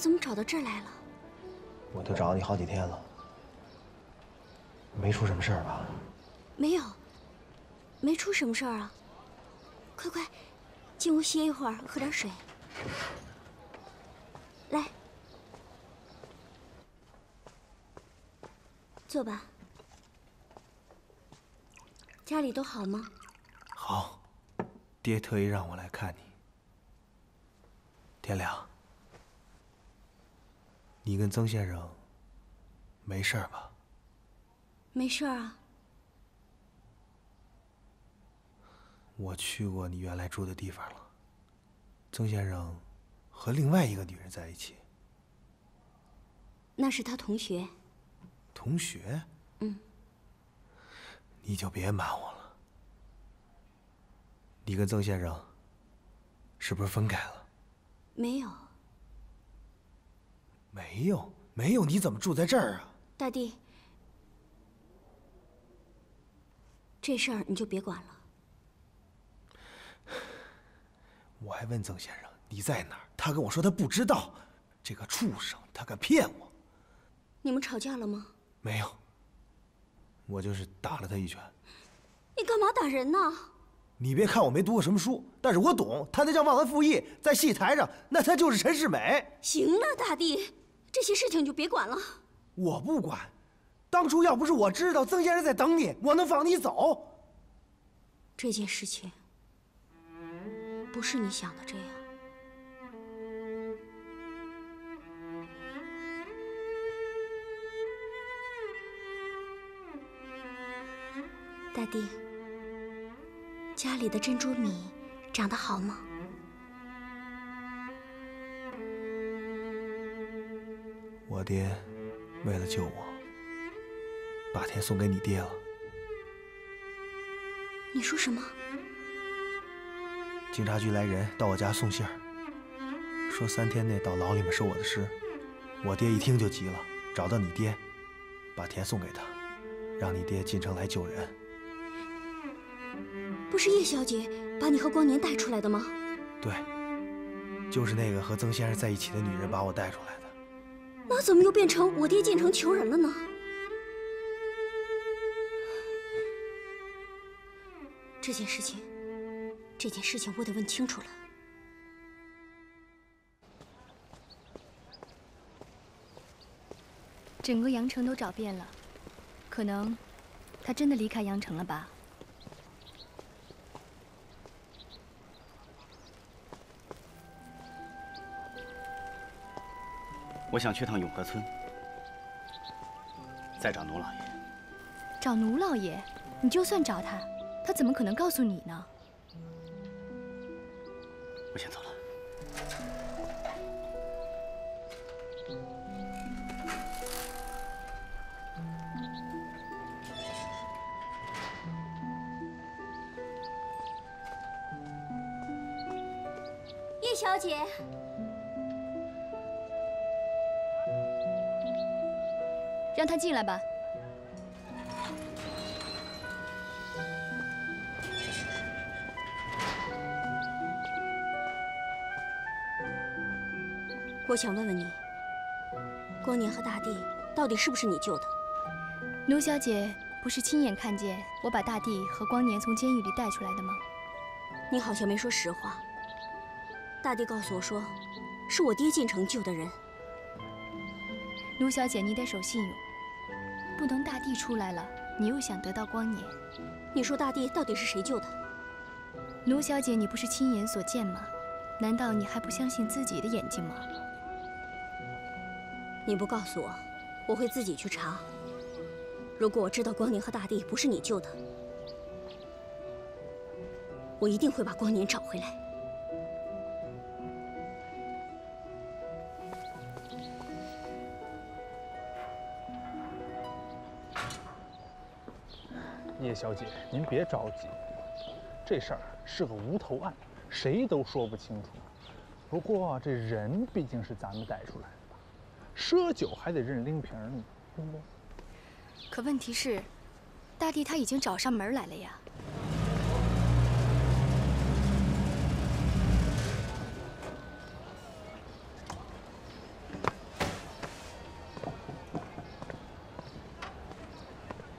怎么找到这儿来了？我都找你好几天了，没出什么事儿吧？没有，没出什么事儿啊。快快，进屋歇一会儿，喝点水。来，坐吧。家里都好吗？好，爹特意让我来看你。天亮，你跟曾先生没事吧？没事啊。我去过你原来住的地方了，曾先生和另外一个女人在一起。那是他同学。同学？嗯。你就别瞒我了。你跟曾先生是不是分开了？没有。没有？没有？你怎么住在这儿啊？大弟，这事儿你就别管了。我还问曾先生你在哪儿，他跟我说他不知道。这个畜生，他敢骗我！你们吵架了吗？没有。我就是打了他一拳。你干嘛打人呢？你别看我没读过什么书，但是我懂，他那叫忘恩负义，在戏台上那他就是陈世美。行了，大弟，这些事情就别管了。我不管。当初要不是我知道曾先生在等你，我能放你走？这件事情不是你想的这样。大弟，家里的珍珠米长得好吗？我爹为了救我，把田送给你爹了。你说什么？警察局来人到我家送信儿，说三天内到牢里面收我的尸。我爹一听就急了，找到你爹，把田送给他，让你爹进城来救人。不是叶小姐把你和光年带出来的吗？对，就是那个和曾先生在一起的女人把我带出来的。那怎么又变成我爹进城求人了呢？这件事情，这件事情我得问清楚了。整个阳城都找遍了，可能他真的离开阳城了吧？我想去趟永和村，再找奴老爷。找奴老爷？你就算找他，他怎么可能告诉你呢？我先走了。叶小姐。让他进来吧。我想问问你，光年和大地到底是不是你救的？奴小姐不是亲眼看见我把大地和光年从监狱里带出来的吗？你好像没说实话。大地告诉我说，是我爹进城救的人。奴小姐，你得守信用。不能大帝出来了，你又想得到光年？你说大帝到底是谁救的？奴小姐，你不是亲眼所见吗？难道你还不相信自己的眼睛吗？你不告诉我，我会自己去查。如果我知道光年和大帝不是你救的，我一定会把光年找回来。小姐您别着急这事儿是个无头案谁都说不清楚。不过这人毕竟是咱们带出来的赊酒还得认拎瓶呢可问题是大弟他已经找上门来了呀。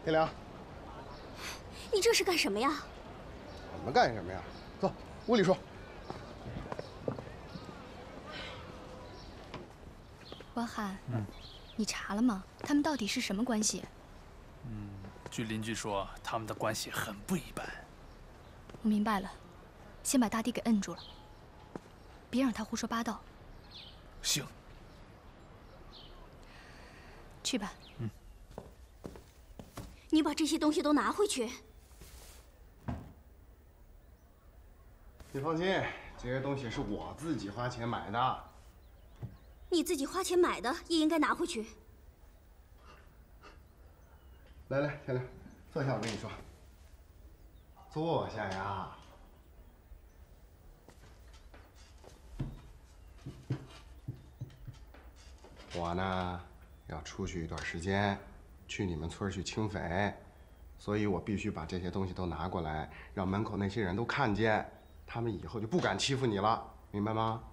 天良你这是干什么呀？我们干什么呀？走，屋里说。汪汉，嗯，你查了吗？他们到底是什么关系？嗯，据邻居说，他们的关系很不一般。我明白了，先把大地给摁住了，别让他胡说八道。行。去吧。嗯。你把这些东西都拿回去。你放心，这些东西是我自己花钱买的。你自己花钱买的，也应该拿回去。来来，天亮，坐下，我跟你说。坐下呀。我呢，要出去一段时间，去你们村去清匪，所以我必须把这些东西都拿过来，让门口那些人都看见，他们以后就不敢欺负你了，明白吗？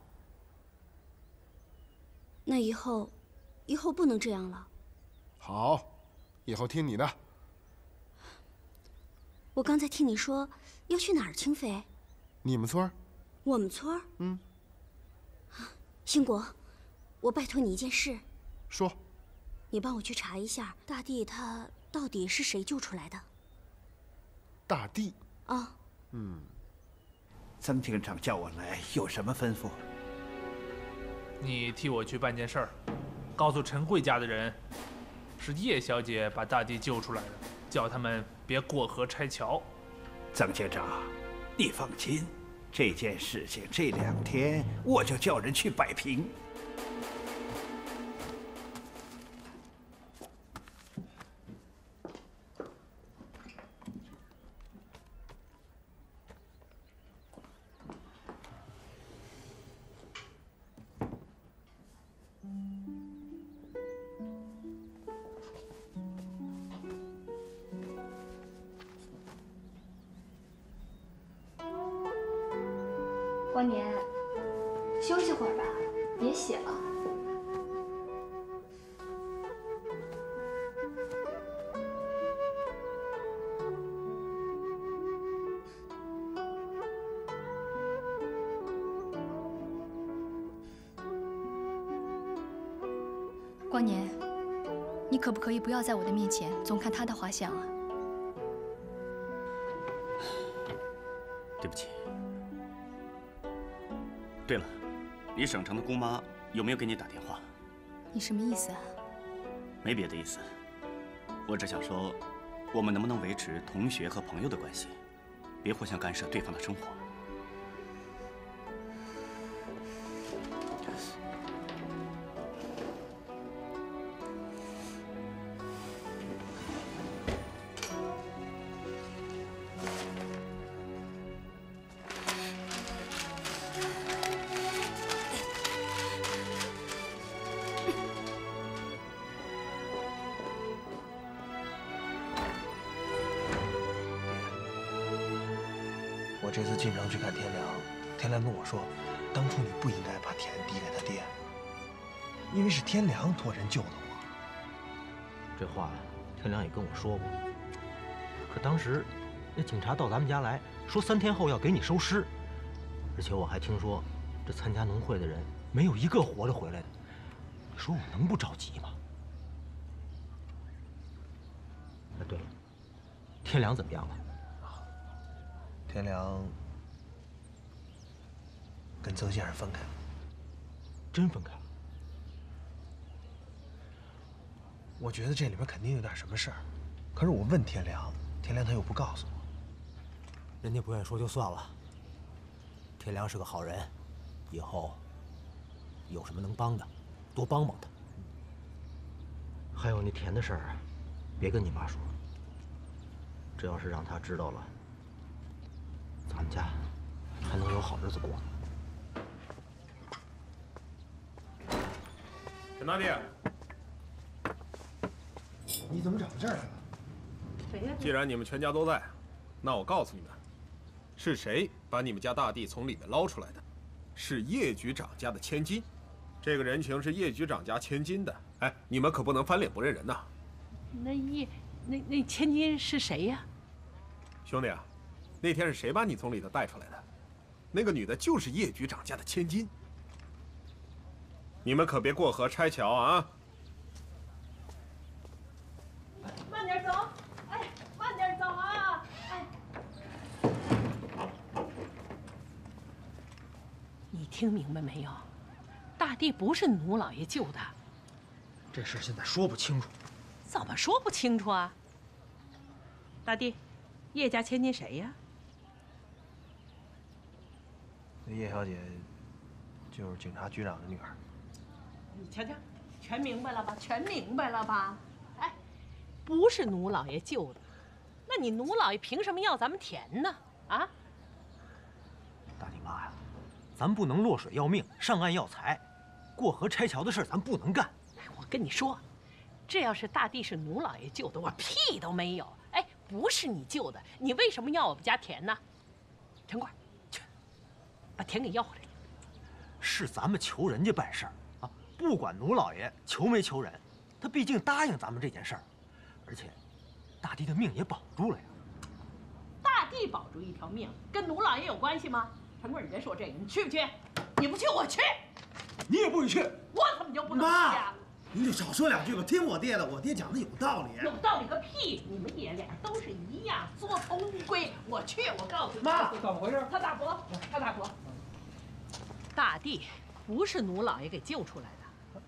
那以后，以后不能这样了。好，以后听你的。我刚才听你说要去哪儿清匪？你们村我们村嗯。兴国，我拜托你一件事。说。你帮我去查一下大地他到底是谁救出来的。大地。啊。嗯。曾厅长叫我来，有什么吩咐？你替我去办件事儿，告诉陈慧家的人，是叶小姐把大地救出来的，叫他们别过河拆桥。曾厅长，你放心，这件事情这两天我就叫人去摆平。光年，你可不可以不要在我的面前总看他的画像啊？对不起。对了，你省城的姑妈有没有给你打电话？你什么意思啊？没别的意思，我只想说，我们能不能维持同学和朋友的关系，别互相干涉对方的生活。说过，可当时那警察到咱们家来说三天后要给你收尸，而且我还听说这参加农会的人没有一个活着回来的，你说我能不着急吗？哎，对了，天良怎么样了？天良跟曾先生分开了，真分开了。我觉得这里边肯定有点什么事儿，可是我问天良，天良他又不告诉我。人家不愿说就算了。天良是个好人，以后有什么能帮的，多帮帮他。还有那田的事儿，别跟你妈说。这要是让她知道了。咱们家还能有好日子过吗？陈大弟，你怎么找到这儿来了？既然你们全家都在，那我告诉你们，是谁把你们家大地从里面捞出来的？是叶局长家的千金。这个人情是叶局长家千金的。哎，你们可不能翻脸不认人呐！那叶那那千金是谁呀？兄弟啊，那天是谁把你从里头带出来的？那个女的就是叶局长家的千金。你们可别过河拆桥啊！慢点走，哎，慢点走啊！哎，你听明白没有？大地不是奴老爷救的。这事现在说不清楚。怎么说不清楚啊？大地，叶家千金谁呀？那叶小姐就是警察局长的女儿。你瞧瞧，全明白了吧？全明白了吧？哎，不是奴老爷救的，那你奴老爷凭什么要咱们田呢？啊？咱不能落水要命，上岸要财，过河拆桥的事咱不能干。我跟你说，这要是大地是奴老爷救的，我屁都没有。哎，不是你救的，你为什么要我们家田呢？陈贵，去，把田给要回来。是咱们求人家办事儿啊。不管奴老爷求没求人，他毕竟答应咱们这件事儿，而且大地的命也保住了呀。大地保住一条命，跟奴老爷有关系吗？陈贵，你别说这个，你去不去？你不去，我去。你也不许去。我怎么就不能去啊？你就少说两句吧，听我爹的，我爹讲的有道理。有道理个屁！你们爷俩都是一样，缩头乌龟。我去，我告诉你。妈，怎么回事？他大伯，他大伯。大地不是奴老爷给救出来的。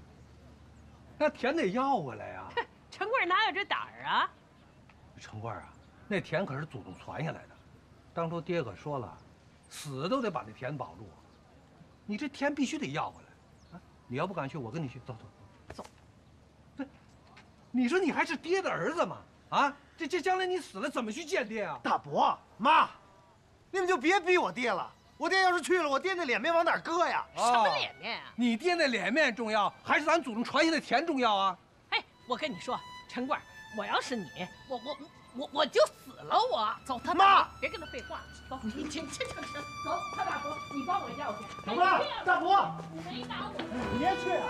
那田得要回来呀！陈贵哪有这胆儿啊？陈贵啊，那田可是祖宗传下来的，当初爹可说了，死都得把这田保住。你这田必须得要回来啊！你要不敢去，我跟你去，走走走。对，你说你还是爹的儿子吗？啊，这这将来你死了怎么去见爹啊？大伯妈，你们就别逼我爹了。我爹要是去了，我爹那脸面往哪搁呀？什么脸面啊？你爹那脸面重要，还是咱祖宗传下的田重要啊？哎，我跟你说，陈贵，我要是你，我我我我就死了。我走，他妈，别跟他废话，走，你请请请请，走，他大伯，你帮我要去。妈，大伯，没打我，你别去啊。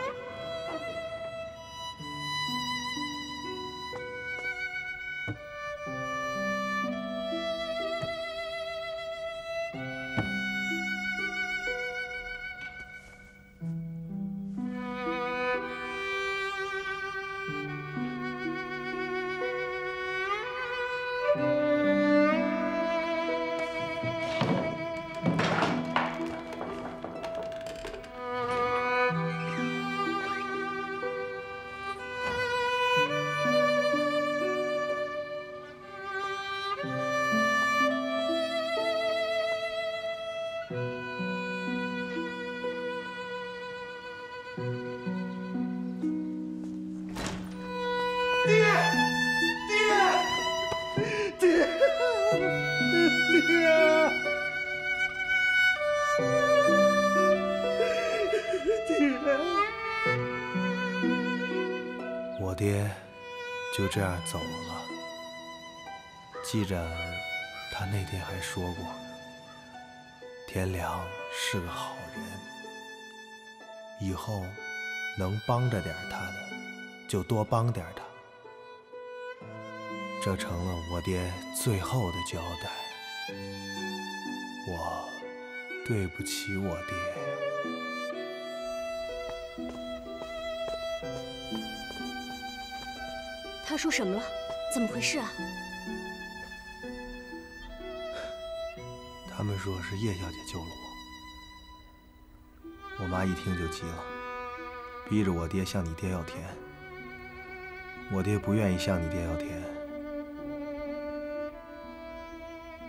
这样走了。记着，他那天还说过，田良是个好人，以后能帮着点他的，就多帮点他。这成了我爹最后的交代。我对不起我爹。他说什么了？怎么回事啊？他们说是叶小姐救了我。我妈一听就急了，逼着我爹向你爹要田。我爹不愿意向你爹要田，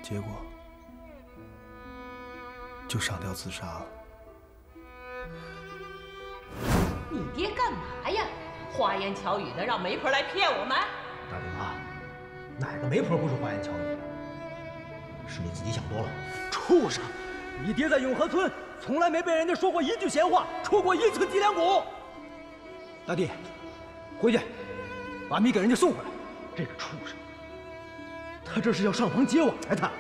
结果就上吊自杀了。你爹干嘛呀？花言巧语的让媒婆来骗我们？大姨妈，哪个媒婆不是花言巧语？是你自己想多了。畜生！你爹在永和村从来没被人家说过一句闲话，出过一次脊梁骨。大弟，回去把米给人家送回来。这个畜生，他这是要上房揭瓦呀！他。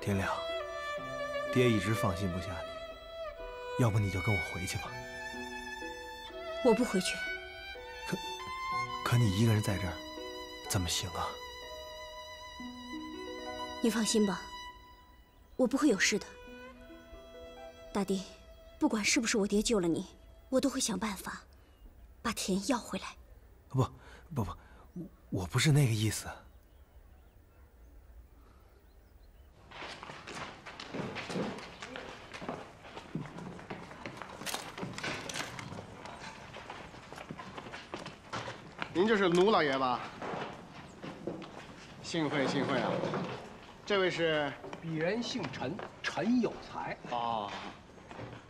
天亮，爹一直放心不下你，要不你就跟我回去吧。我不回去。可可你一个人在这儿，怎么行啊？你放心吧，我不会有事的。大弟，不管是不是我爹救了你，我都会想办法把田要回来。不，不不，我不是那个意思。您就是卢老爷吧？幸会幸会啊！这位是鄙人姓陈，陈有才。哦，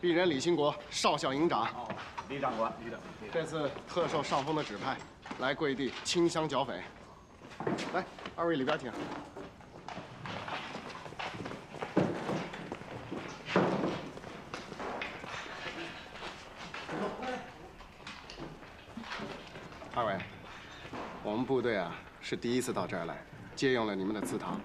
鄙人李兴国，少校营长。哦，李长官，李长官，这次特受上峰的指派，来贵地清乡剿匪。来，二位里边请。二位，我们部队啊是第一次到这儿来，借用了你们的祠堂，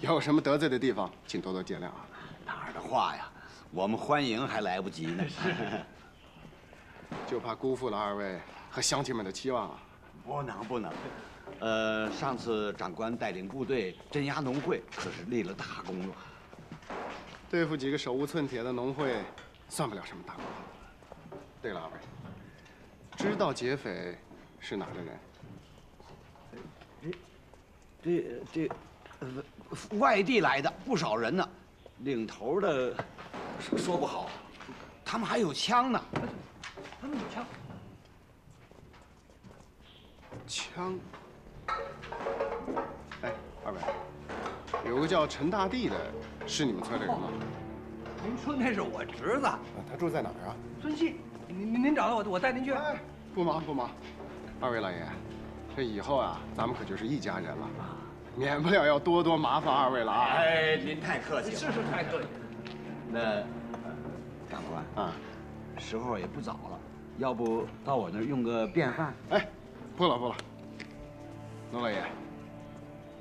有什么得罪的地方，请多多见谅啊。哪儿的话呀，我们欢迎还来不及呢。就怕辜负了二位和乡亲们的期望啊。不能不能，呃，上次长官带领部队镇压农会，可是立了大功了。对付几个手无寸铁的农会，算不了什么大功。对了，二位，知道劫匪是哪的人？这这外地来的不少人呢，领头的说不好，他们还有枪呢。他们有枪。枪。哎，二位，有个叫陈大地的，是你们村的人吗？您说那是我侄子。他住在哪儿啊？村西。您您您找他，我我带您去。哎，不忙不忙。二位老爷，这以后啊，咱们可就是一家人了，免不了要多多麻烦二位了啊。哎，您太客气了。是是太客气。那，长官啊，时候也不早了，要不到我那儿用个便饭？哎，不了不了。农老爷，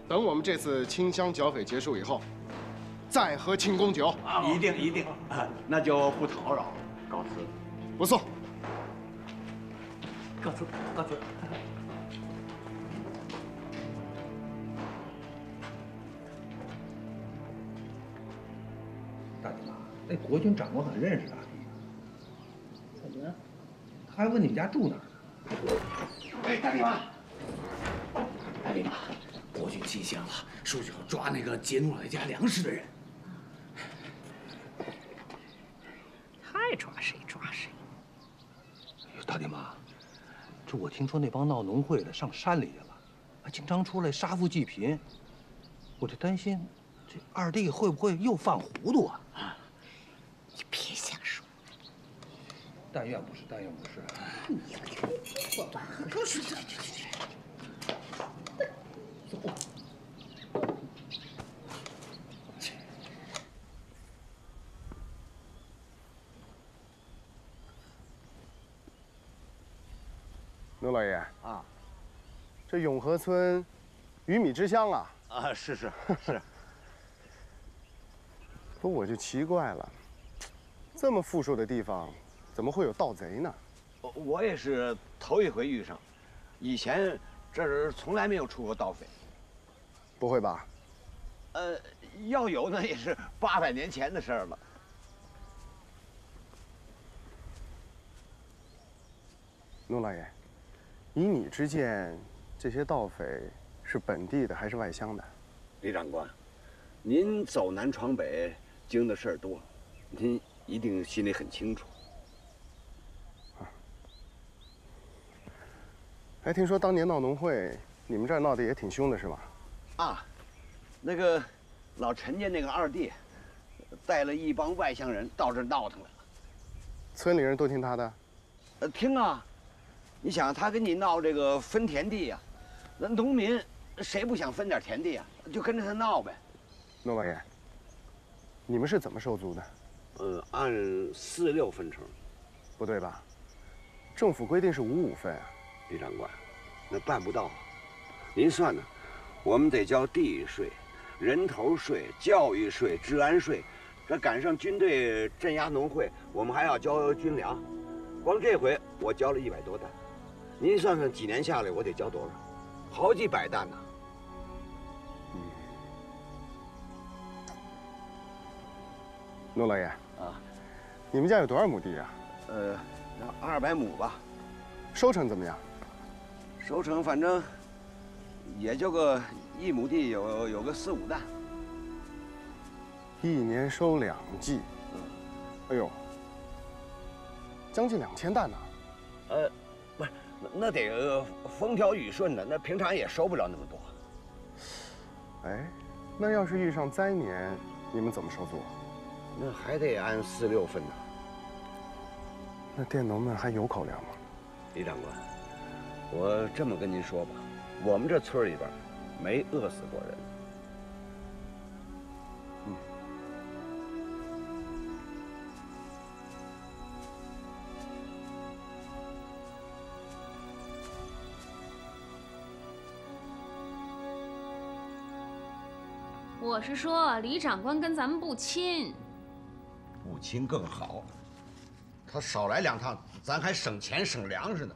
等我们这次清乡剿匪结束以后，再喝庆功酒。一定一定，那就不叨扰了，告辞。不送。告辞告辞。那国军长官很认识大弟。怎么了？他还问你们家住哪儿呢。哎，大弟妈，大弟妈，国军进乡了，说是要抓那个劫奴老爷家粮食的人。爱抓谁抓谁。大弟妈，这我听说那帮闹农会的上山里去了，还经常出来杀富济贫，我就担心，这二弟会不会又犯糊涂啊？你别瞎说。但愿不是，但愿不是。你我吧，可是这这这。走。牛老爷啊，这永和村，鱼米之乡啊！啊，是是是。不，我就奇怪了，这么富庶的地方，怎么会有盗贼呢？我也是头一回遇上，以前这儿从来没有出过盗匪。不会吧？呃，要有那也是八百年前的事儿了。陆老爷。以你之见，这些盗匪是本地的还是外乡的？李长官，您走南闯北，经的事儿多，您一定心里很清楚。还听说当年闹农会，你们这儿闹得也挺凶的，是吧？啊，那个老陈家那个二弟，带了一帮外乡人到这儿闹腾来了。村里人都听他的？呃，听啊。你想他跟你闹这个分田地呀？那农民谁不想分点田地啊？就跟着他闹呗。诺老爷，你们是怎么收租的？呃，按四六分成。不对吧？政府规定是五五分啊。李长官，那办不到。您算呢？我们得交地税、人头税、教育税、治安税，这赶上军队镇压农会，我们还要交军粮。光这回我交了一百多担，您算算几年下来我得交多少？好几百担呢。陆老爷啊，你们家有多少亩地啊？呃，二百亩吧。收成怎么样？收成反正也就个一亩地有有个四五担。一年收两季，哎呦，将近两千担呢。呃，不是，那得呃风调雨顺的，那平常也收不了那么多。哎，那要是遇上灾年，你们怎么收租？那还得按四六分呢。那佃农们还有口粮吗？李长官，我这么跟您说吧，我们这村里边没饿死过人。嗯。我是说，李长官跟咱们不亲，不亲更好，他少来两趟，咱还省钱省粮食呢。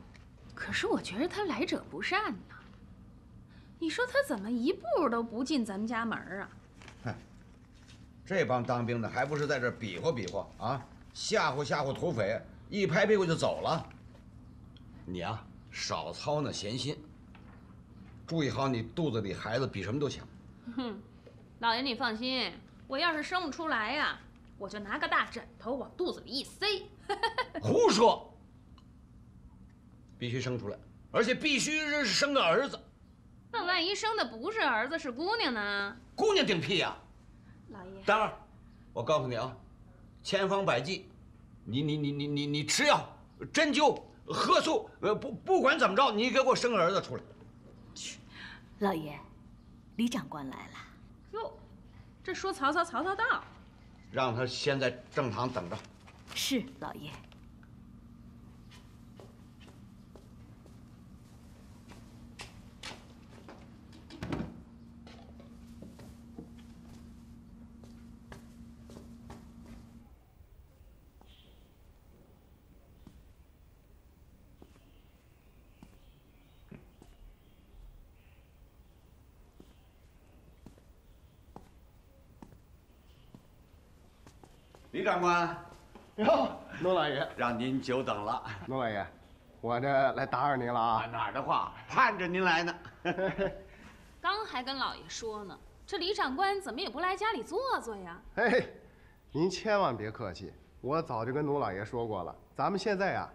可是我觉得他来者不善呐。你说他怎么一步都不进咱们家门啊？哼，这帮当兵的还不是在这比划比划啊，吓唬吓唬土匪，一拍屁股就走了。你啊，少操那闲心，注意好你肚子里孩子，比什么都强。哼，老爷你放心，我要是生不出来呀，我就拿个大枕头往肚子里一塞。胡说！必须生出来，而且必须是生个儿子。那万一生的不是儿子，是姑娘呢？姑娘顶屁呀！老爷，丹儿，我告诉你啊，千方百计，你你你你你你吃药、针灸、喝素，呃不不管怎么着，你给我生个儿子出来。老爷，李长官来了。哟，这说曹操，曹操到。让他先在正堂等着。是老爷。李长官，哟，诺老爷，让您久等了。诺老爷，我这来打扰您了啊。哪儿的话，盼着您来呢。刚还跟老爷说呢，这李长官怎么也不来家里坐坐呀？嘿，您千万别客气，我早就跟奴老爷说过了，咱们现在呀，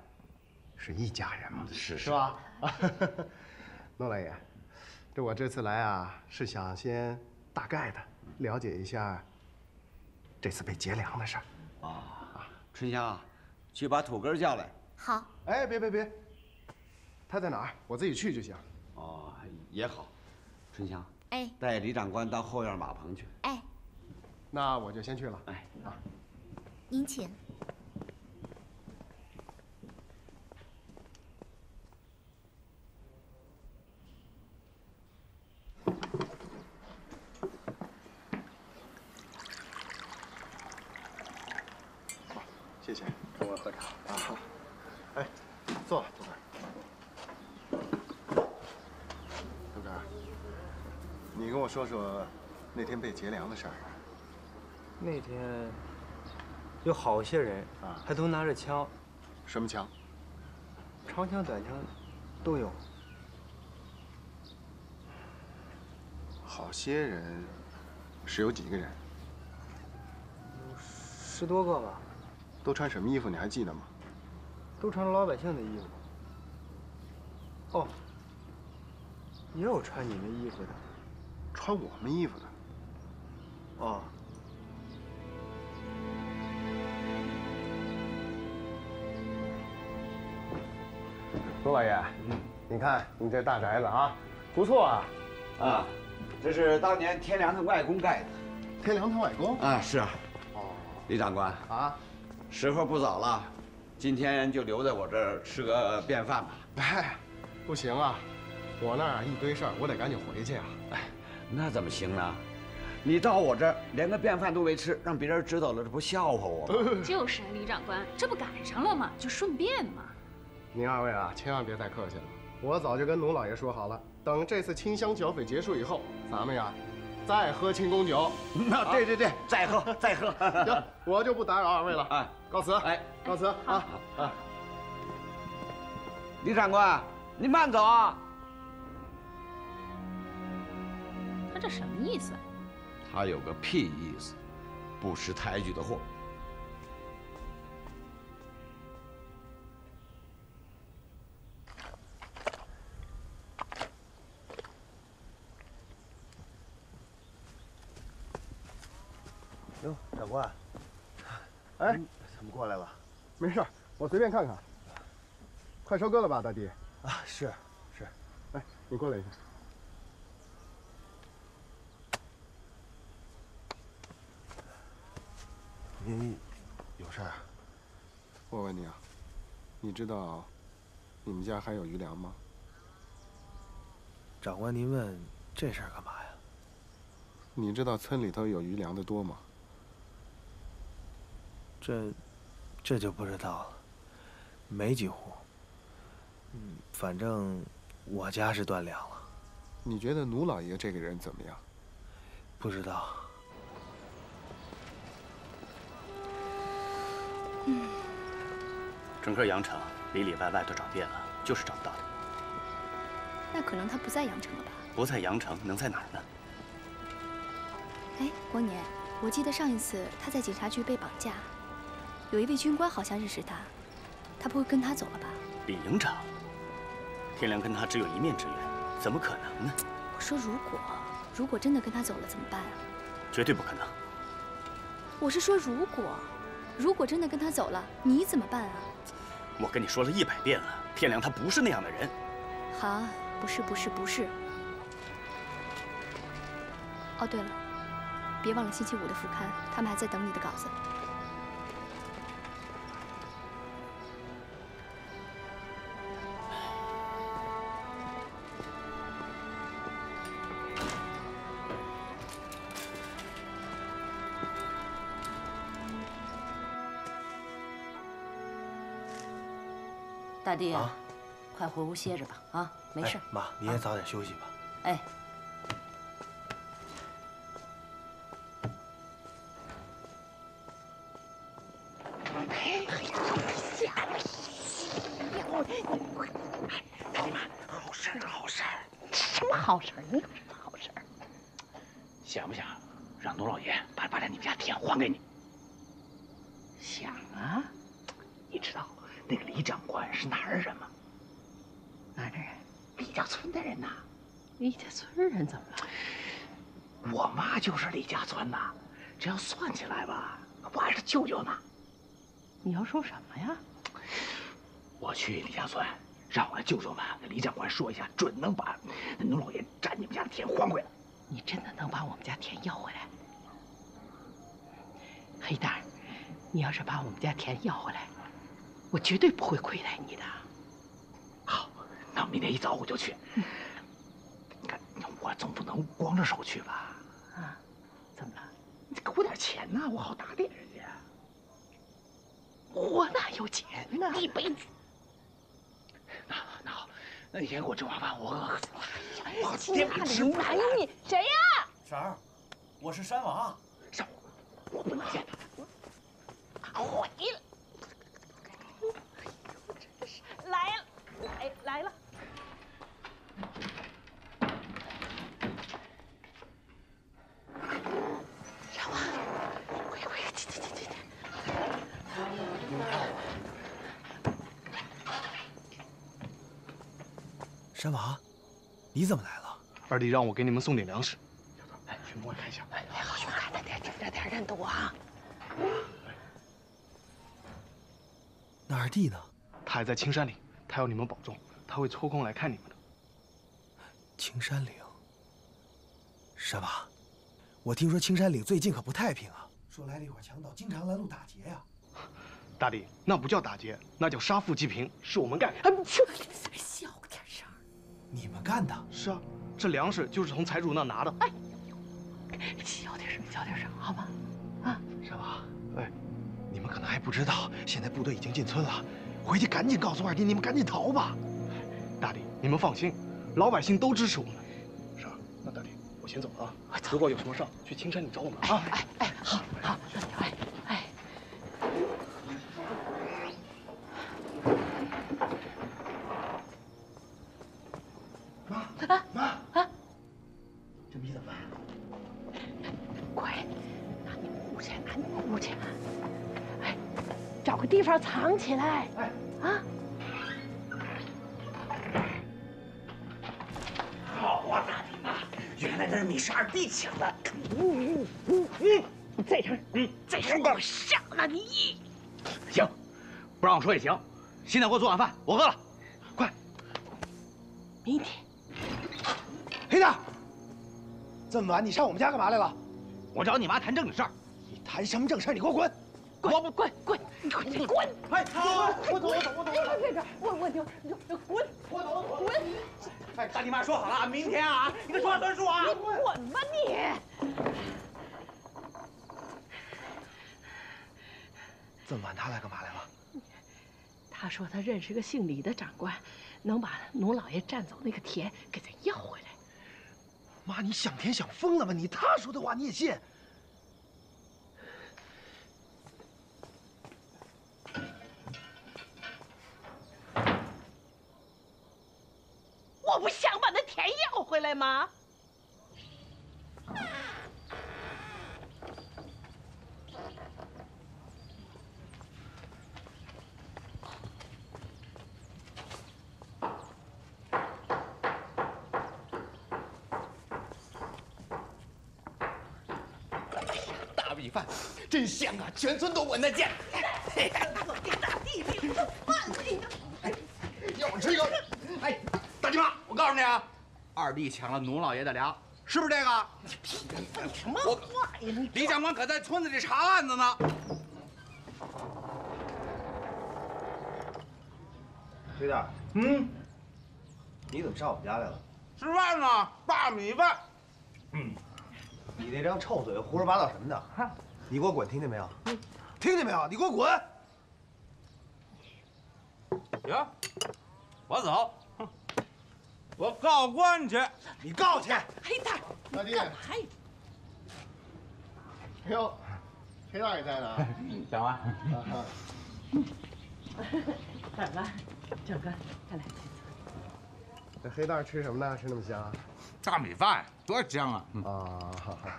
是一家人嘛，是是吧？诺老爷，这我这次来啊，是想先大概的了解一下这次被劫粮的事儿。啊，春香，去把土根叫来。好。哎，别别别，他在哪儿？我自己去就行。哦，也好。春香，哎，带李长官到后院马棚去。哎，那我就先去了。哎啊，您请。谢谢，跟我喝茶啊。好，哎，坐，坐这儿。刘根儿，你跟我说说那天被劫粮的事儿。那天有好些人啊，还都拿着枪，什么枪？长枪、短枪都有。好些人是有几个人？十多个吧。都穿什么衣服？你还记得吗？都穿老百姓的衣服。哦，也有穿你们衣服的。穿我们衣服的？哦。罗老爷，你看你这大宅子啊，不错啊。啊，这是当年天良他外公盖的。天良他外公？啊，是啊。哦，李长官啊，时候不早了，今天就留在我这儿吃个便饭吧。哎，不行啊，我那儿一堆事儿，我得赶紧回去啊。哎，那怎么行呢？你到我这儿连个便饭都没吃，让别人知道了，这不笑话我吗？就是李长官，这不赶上了吗？就顺便嘛。您二位啊，千万别太客气了。我早就跟龙老爷说好了，等这次清乡剿匪结束以后，咱们呀，再喝庆功酒。那对对对，再喝再喝。行，我就不打扰二位了。哎，告辞。哎，告辞啊啊！李长官，您慢走啊。他这什么意思？他有个屁意思，不识抬举的货。哟，长官，哎，怎么过来了？没事，我随便看看。快收割了吧，大弟？啊，是是。哎，你过来一下。您有事儿？我问你啊，你知道你们家还有余粮吗？长官，您问这事儿干嘛呀？你知道村里头有余粮的多吗？这，这就不知道了，没几户。嗯，反正我家是断粮了。你觉得奴老爷这个人怎么样？不知道。嗯。整个阳城里里外外都找遍了，就是找不到他。那可能他不在阳城了吧？不在阳城，能在哪儿呢？哎，光年，我记得上一次他在警察局被绑架，有一位军官好像认识他，他不会跟他走了吧？李营长，天良跟他只有一面之缘，怎么可能呢？我说如果，如果真的跟他走了怎么办啊？绝对不可能。我是说如果，如果真的跟他走了，你怎么办啊？我跟你说了一百遍了，天良他不是那样的人。好，不是不是不是。哦，对了，别忘了星期五的副刊，他们还在等你的稿子。弟啊，快回屋歇着吧，啊，没事。妈，你也早点休息吧。哎。好事儿，好事儿，什么好事儿？你可是好事。想不想让奴老爷把把你们家田还给你？想啊。你知道那个李长官是哪儿人吗？哪儿的人？李家村的人呐。李家村人怎么了？我妈就是李家村的。这要算起来吧，我还是舅舅呢。你要说什么呀？我去李家村，让我的舅舅们跟李长官说一下，准能把那奴老爷占你们家的田还回来。你真的能把我们家田要回来？黑蛋，你要是把我们家田要回来，我绝对不会亏待你的。好，那明天一早我就去。你看，我总不能光着手去吧？啊？怎么了？你给我点钱呐，我好打点人家。我哪有钱呢？一辈子。那那好，那你先给我吃晚饭，我饿死了。我今天不吃不来你谁呀？婶儿，我是山王。山王，我不能见他。回来。真是来了，来来了。山王，快快快，进进进进。山王，你怎么来了？二弟让我给你们送点粮食。哎，去门外看一下。哎，好，去看着点，盯着点，认得我啊。那二弟呢？他还在青山岭，他要你们保重，他会抽空来看你们的。青山岭。山王，我听说青山岭最近可不太平啊，说来了一伙强盗，经常拦路打劫呀。大弟，那不叫打劫，那叫杀富济贫，是我们干的。你再小点声。你们干的？是啊，这粮食就是从财主那拿的。哎，小点声，小点声，好吗？是吧？哎，你们可能还不知道，现在部队已经进村了，回去赶紧告诉二弟，你们赶紧逃吧。大弟，你们放心，老百姓都支持我们。是啊，那大弟，我先走了啊。如果有什么事儿，去青山里找我们啊。哎哎，好好，哎哎。妈啊妈啊！这米怎么办？快，拿你屋去，拿你屋去！哎，找个地方藏起来。是二弟抢的。嗯嗯嗯，再声，嗯，再声，我杀了你！行，不让我说也行。现在给我做晚饭，我饿了。快明天。黑子，这么晚你上我们家干嘛来了？我找你妈谈正事儿。你谈什么正事儿？你给我滚！我不滚滚，你滚你滚！哎，我走我走我走！别别我我就滚！我走我滚！哎，大弟妈说好了，明天啊，你可说话算数啊！你滚吧你！这么晚他来干嘛来了？他说他认识个姓李的长官，能把奴老爷占走那个田给他要回来。妈，你想田想疯了吧？你他说的话你也信？我不想把那田要回来吗？大米饭真香啊，全村都闻得见。饭去。要我吃一个。哎，大舅妈，我告诉你啊，二弟抢了农老爷的粮，是不是这个？废什么话呀你！李长官可在村子里查案子呢。崔大，嗯，你怎么上我们家来了？吃饭呢，大米饭。嗯，你那张臭嘴胡说八道什么的？你给我滚，听见没有？听见没有？你给我滚！行，我走。我告官去。你告去。黑蛋，大弟干嘛呀？哎呦，黑大也在呢。长官。长官，长官，快来。这黑蛋吃什么呢？吃那么香？大米饭多香啊！啊，好好。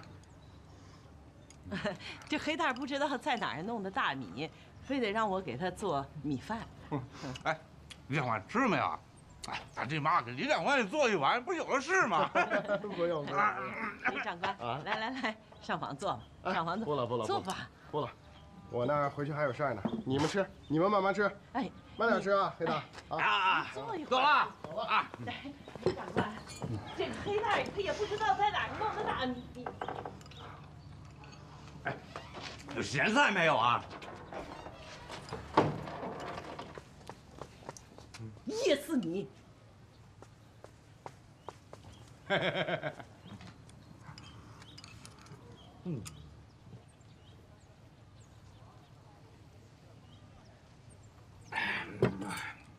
这黑蛋不知道在哪儿弄的大米，非得让我给他做米饭。哎，李长官吃没有？哎，大弟妈给李长官做一碗，不有的是吗？不用不用。李长官，啊来来来，上房坐吧，上房坐。不了不了，坐吧。不了，我那儿回去还有事儿呢。你们吃，你们慢慢吃。哎，慢点吃啊，黑大。啊，坐一会儿。走了，走了啊。李长官，这个黑蛋他也不知道在哪儿弄的大米。哎，有咸菜没有啊？噎死你！嗯。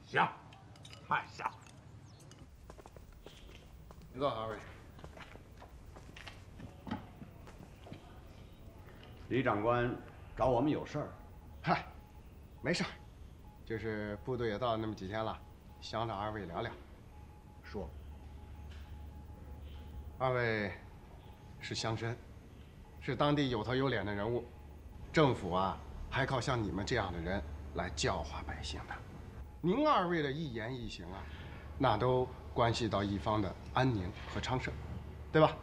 行，太香了。你坐，二位。李长官找我们有事儿。嗨，没事儿，就是部队也到了那么几天了，想找二位聊聊。说。二位是乡绅，是当地有头有脸的人物，政府啊还靠像你们这样的人来教化百姓的。您二位的一言一行啊，那都关系到一方的安宁和昌盛，对吧？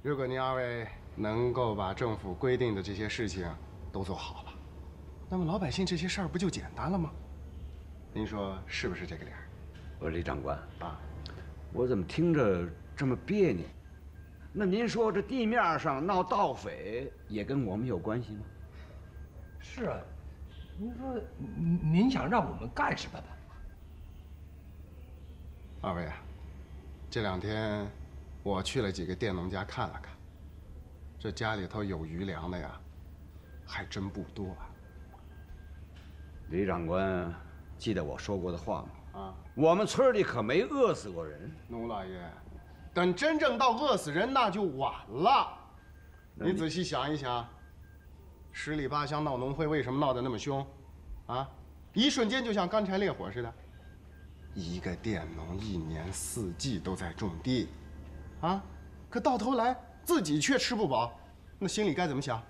如果您二位能够把政府规定的这些事情都做好了，那么老百姓这些事儿不就简单了吗？您说是不是这个理儿？我说李长官啊，我怎么听着这么别扭？那您说这地面上闹盗匪也跟我们有关系吗？是啊，您说您您想让我们干什么吧？二位啊，这两天我去了几个佃农家看了看，这家里头有余粮的呀，还真不多啊。李长官，记得我说过的话吗？啊，我们村里可没饿死过人。奴老爷，等真正到饿死人，那就晚了。你你仔细想一想，十里八乡闹农会，为什么闹得那么凶？啊，一瞬间就像干柴烈火似的。一个佃农一年四季都在种地，啊，可到头来自己却吃不饱，那心里该怎么想？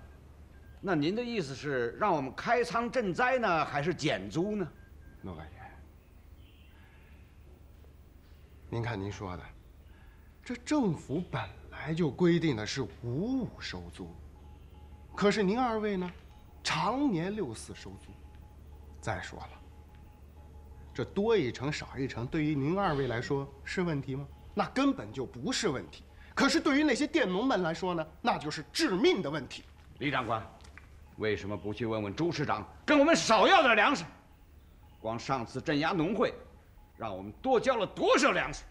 那您的意思是让我们开仓赈灾呢，还是减租呢？诺大爷，您看您说的，这政府本来就规定的是五五收租，可是您二位呢，常年六四收租。再说了，这多一成少一成，对于您二位来说是问题吗？那根本就不是问题。可是对于那些佃农们来说呢，那就是致命的问题。李长官，为什么不去问问朱市长，跟我们少要点粮食？光上次镇压农会，让我们多交了多少粮食？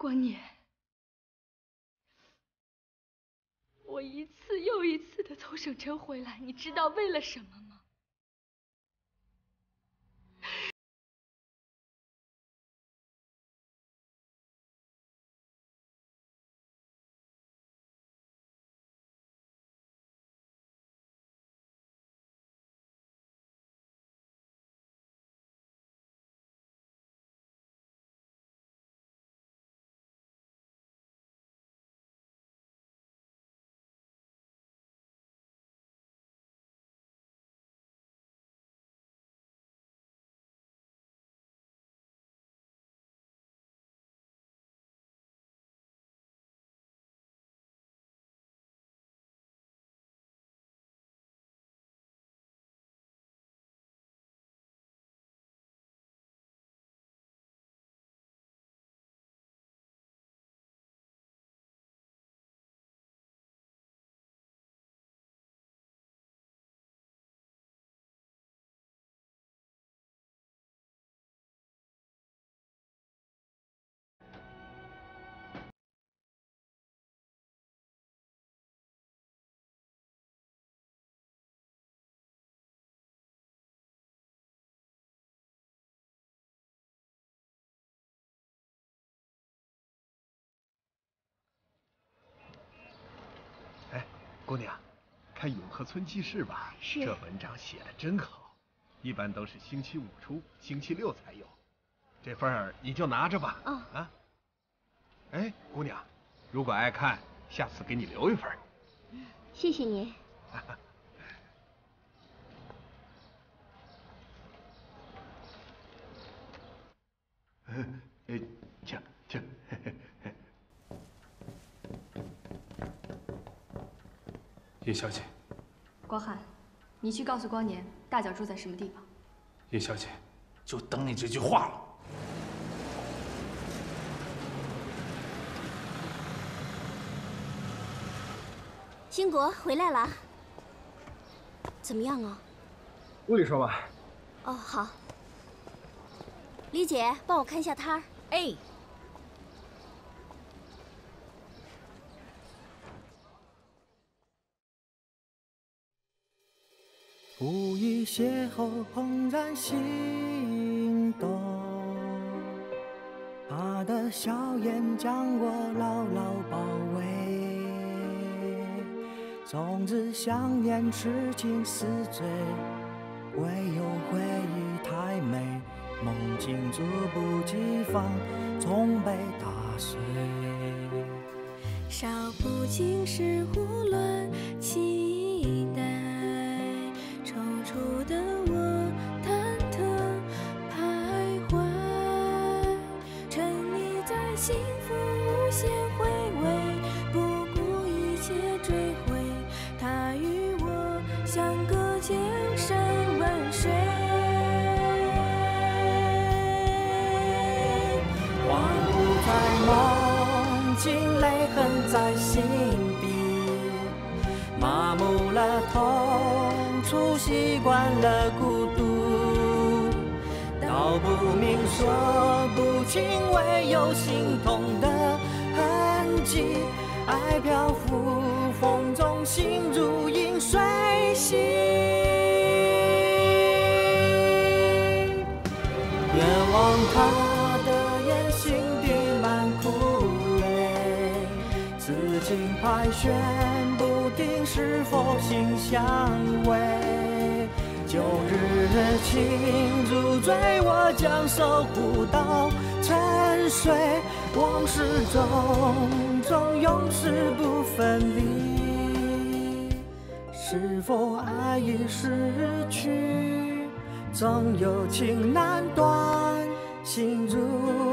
观念，我一次又一次的从省城回来，你知道为了什么吗？姑娘，看《永和村记事》吧，是这文章写的真好。一般都是星期五出，星期六才有。这份儿你就拿着吧。哦。啊。哎，姑娘，如果爱看，下次给你留一份儿。谢谢你。哎，请请。叶小姐，光汉，你去告诉光年，大脚住在什么地方。叶小姐，就等你这句话了。兴国回来了，怎么样啊？屋里说吧。哦，好。李姐，帮我看一下摊儿。哎。无意邂逅，怦然心动，他的笑颜将我牢牢包围。从此想念，痴情似醉，唯有回忆太美，梦境猝不及防，总被打碎。少不经事，胡乱痛楚，习惯了孤独，道不明说不清，唯有心痛的痕迹。爱漂浮，风中心如影随形。远望他的眼，心底满苦泪，此情盘旋不定，是否心相偎？旧日情如醉，我将守护到沉睡。往事种种，永世不分离。是否爱已失去，总有情难断，心如。